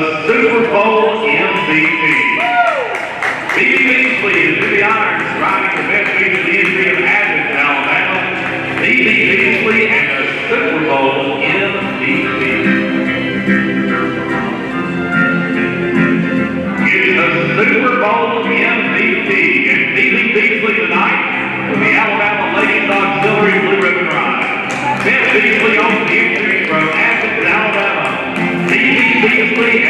the Super Bowl MVP. B.B. Beasley is in the irons, riding the best team in the history of Athens, Alabama. B.B. Beasley and the Super Bowl MVP. It's the Super Bowl MVP, and B.B. Beasley tonight with the Alabama Ladies Auxiliary Blue Ribbon Ride. Ben Beasley on the entry from Athens, Alabama. B.B. Beasley